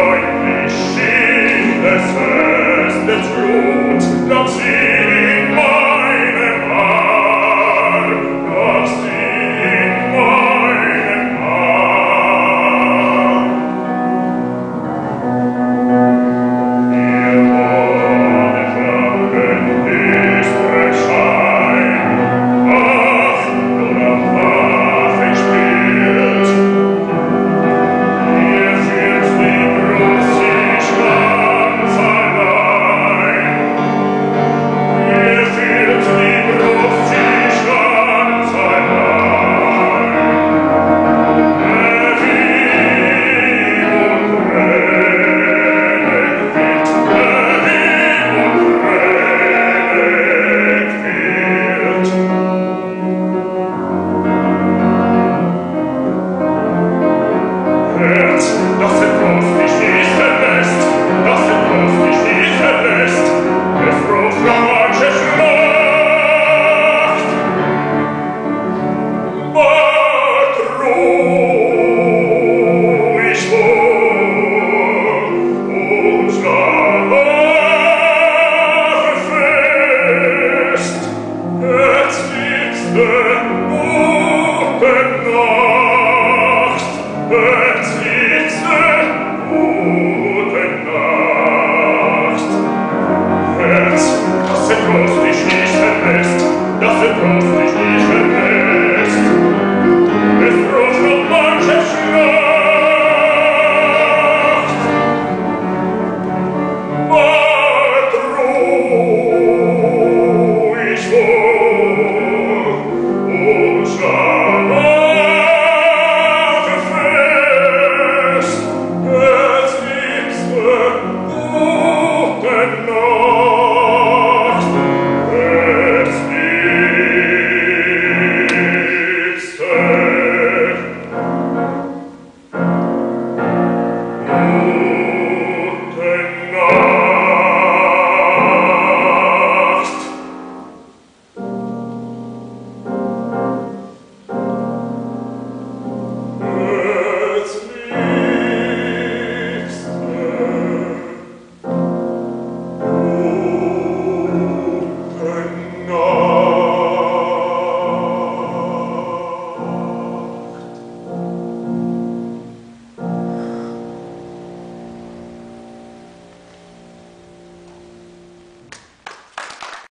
euch nicht schild, es fest der Trut,